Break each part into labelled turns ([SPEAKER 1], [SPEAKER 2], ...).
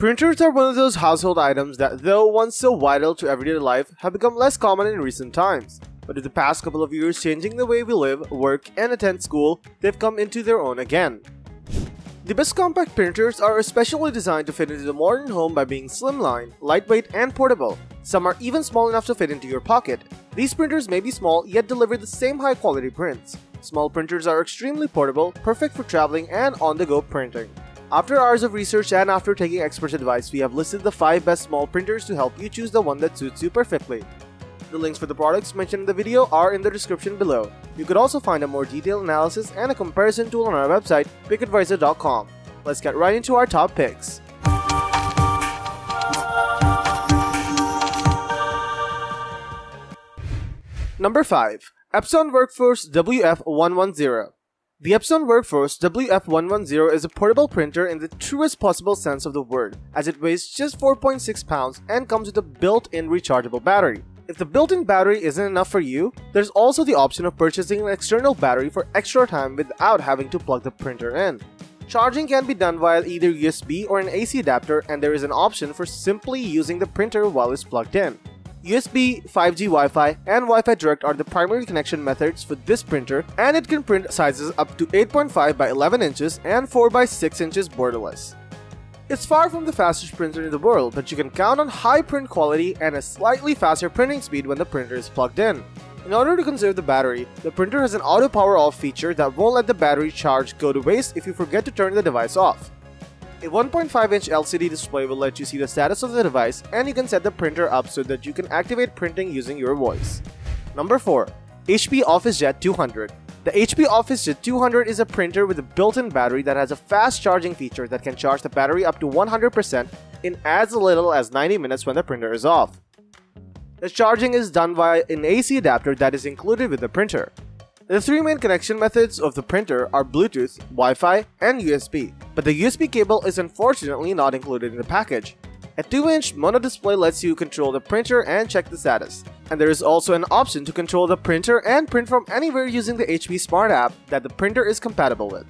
[SPEAKER 1] Printers are one of those household items that, though once so vital to everyday life, have become less common in recent times. But in the past couple of years changing the way we live, work, and attend school, they've come into their own again. The best compact printers are especially designed to fit into the modern home by being slimline, lightweight, and portable. Some are even small enough to fit into your pocket. These printers may be small yet deliver the same high quality prints. Small printers are extremely portable, perfect for traveling and on-the-go printing. After hours of research and after taking expert advice, we have listed the 5 best small printers to help you choose the one that suits you perfectly. The links for the products mentioned in the video are in the description below. You could also find a more detailed analysis and a comparison tool on our website, pickadviser.com. Let's get right into our top picks. Number 5. Epson Workforce WF110 the Epson Workforce WF110 is a portable printer in the truest possible sense of the word, as it weighs just 4.6 pounds and comes with a built-in rechargeable battery. If the built-in battery isn't enough for you, there's also the option of purchasing an external battery for extra time without having to plug the printer in. Charging can be done via either USB or an AC adapter and there is an option for simply using the printer while it's plugged in. USB, 5G Wi-Fi, and Wi-Fi Direct are the primary connection methods for this printer and it can print sizes up to 8.5 by 11 inches and 4 by 6 inches borderless. It's far from the fastest printer in the world, but you can count on high print quality and a slightly faster printing speed when the printer is plugged in. In order to conserve the battery, the printer has an auto power off feature that won't let the battery charge go to waste if you forget to turn the device off. A 1.5-inch LCD display will let you see the status of the device and you can set the printer up so that you can activate printing using your voice. Number 4. HP OfficeJet 200 The HP OfficeJet 200 is a printer with a built-in battery that has a fast charging feature that can charge the battery up to 100% in as little as 90 minutes when the printer is off. The charging is done via an AC adapter that is included with the printer. The three main connection methods of the printer are Bluetooth, Wi-Fi, and USB, but the USB cable is unfortunately not included in the package. A 2-inch mono display lets you control the printer and check the status. And there is also an option to control the printer and print from anywhere using the HP Smart app that the printer is compatible with.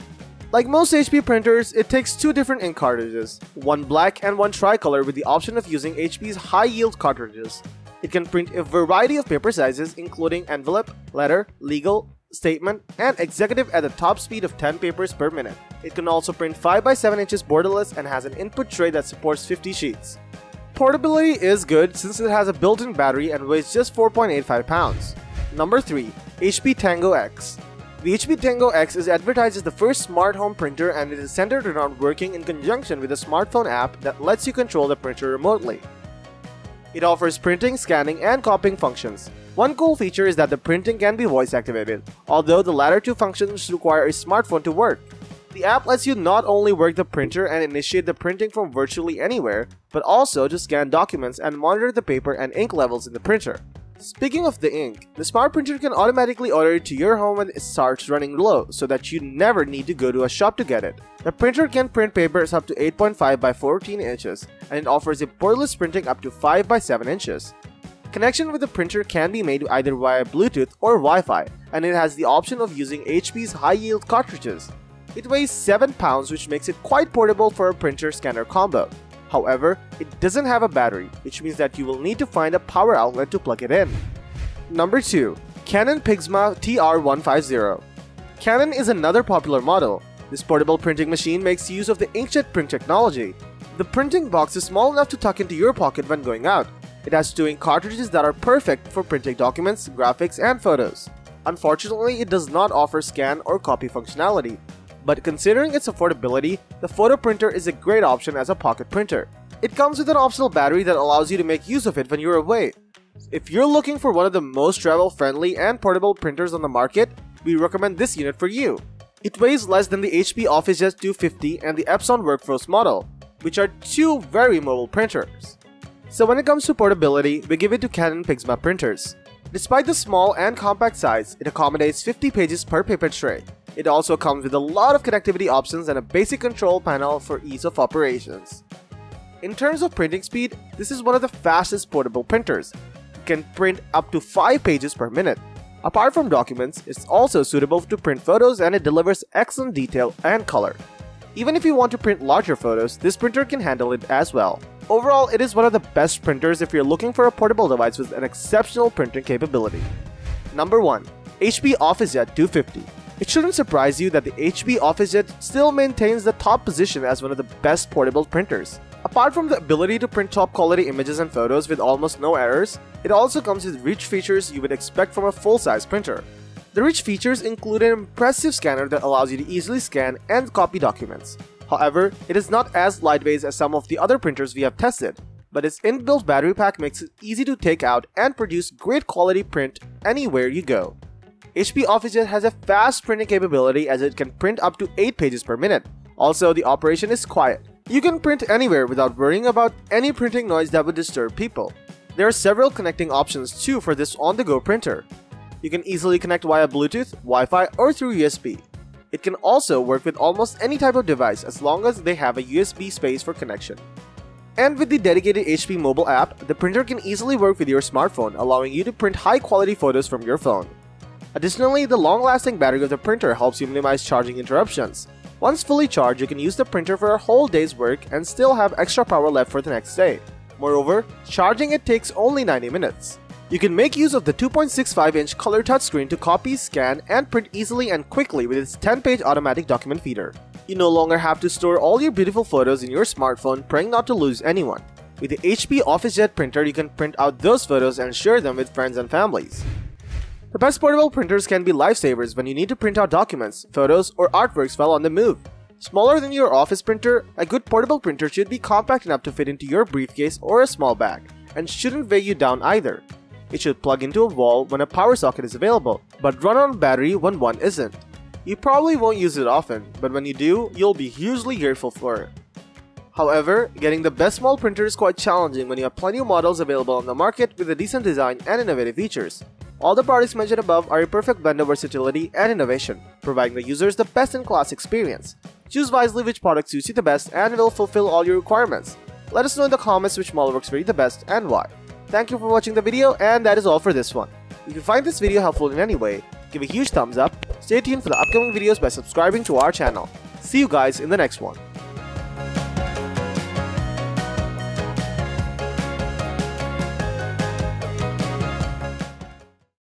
[SPEAKER 1] Like most HP printers, it takes two different ink cartridges, one black and one tricolor with the option of using HP's high-yield cartridges. It can print a variety of paper sizes including envelope, letter, legal, statement, and executive at the top speed of 10 papers per minute. It can also print 5x7 inches borderless and has an input tray that supports 50 sheets. Portability is good since it has a built-in battery and weighs just 4.85 pounds. Number 3. HP Tango X The HP Tango X is advertised as the first smart home printer and it is centered around working in conjunction with a smartphone app that lets you control the printer remotely. It offers printing, scanning, and copying functions. One cool feature is that the printing can be voice activated, although the latter two functions require a smartphone to work. The app lets you not only work the printer and initiate the printing from virtually anywhere, but also to scan documents and monitor the paper and ink levels in the printer. Speaking of the ink, the smart printer can automatically order it to your home when it starts running low so that you never need to go to a shop to get it. The printer can print papers up to 8.5 by 14 inches and it offers a borderless printing up to 5 by 7 inches. Connection with the printer can be made either via Bluetooth or Wi-Fi and it has the option of using HP's high-yield cartridges. It weighs 7 pounds which makes it quite portable for a printer scanner combo. However, it doesn't have a battery, which means that you will need to find a power outlet to plug it in. Number 2. Canon PIXMA TR150 Canon is another popular model. This portable printing machine makes use of the inkjet print technology. The printing box is small enough to tuck into your pocket when going out. It has two ink cartridges that are perfect for printing documents, graphics, and photos. Unfortunately, it does not offer scan or copy functionality, but considering its affordability, the photo printer is a great option as a pocket printer. It comes with an optional battery that allows you to make use of it when you're away. If you're looking for one of the most travel-friendly and portable printers on the market, we recommend this unit for you. It weighs less than the HP OfficeJet 250 and the Epson Workforce model, which are two very mobile printers. So when it comes to portability, we give it to Canon PIXMA printers. Despite the small and compact size, it accommodates 50 pages per paper tray, it also comes with a lot of connectivity options and a basic control panel for ease of operations. In terms of printing speed, this is one of the fastest portable printers. It can print up to 5 pages per minute. Apart from documents, it's also suitable to print photos and it delivers excellent detail and color. Even if you want to print larger photos, this printer can handle it as well. Overall, it is one of the best printers if you're looking for a portable device with an exceptional printing capability. Number 1. HP OfficeJet 250 It shouldn't surprise you that the HP OfficeJet still maintains the top position as one of the best portable printers. Apart from the ability to print top quality images and photos with almost no errors, it also comes with rich features you would expect from a full-size printer. The rich features include an impressive scanner that allows you to easily scan and copy documents. However, it is not as lightweight as some of the other printers we have tested, but its inbuilt battery pack makes it easy to take out and produce great quality print anywhere you go. HP OfficeJet has a fast printing capability as it can print up to 8 pages per minute. Also, the operation is quiet, you can print anywhere without worrying about any printing noise that would disturb people. There are several connecting options too for this on-the-go printer. You can easily connect via Bluetooth, Wi-Fi, or through USB. It can also work with almost any type of device as long as they have a USB space for connection. And with the dedicated HP mobile app, the printer can easily work with your smartphone, allowing you to print high-quality photos from your phone. Additionally, the long-lasting battery of the printer helps you minimize charging interruptions, once fully charged, you can use the printer for a whole day's work and still have extra power left for the next day. Moreover, charging it takes only 90 minutes. You can make use of the 2.65-inch color touchscreen to copy, scan, and print easily and quickly with its 10-page automatic document feeder. You no longer have to store all your beautiful photos in your smartphone praying not to lose anyone. With the HP OfficeJet printer, you can print out those photos and share them with friends and families. The best portable printers can be lifesavers when you need to print out documents, photos, or artworks while on the move. Smaller than your office printer, a good portable printer should be compact enough to fit into your briefcase or a small bag, and shouldn't weigh you down either. It should plug into a wall when a power socket is available, but run on battery when one isn't. You probably won't use it often, but when you do, you'll be hugely grateful for it. However, getting the best small printer is quite challenging when you have plenty of models available on the market with a decent design and innovative features. All the products mentioned above are a perfect blend of versatility and innovation, providing the users the best-in-class experience. Choose wisely which product suits you the best and will fulfill all your requirements. Let us know in the comments which model works for you the best and why. Thank you for watching the video and that is all for this one. If you find this video helpful in any way, give a huge thumbs up, stay tuned for the upcoming videos by subscribing to our channel. See you guys in the next one.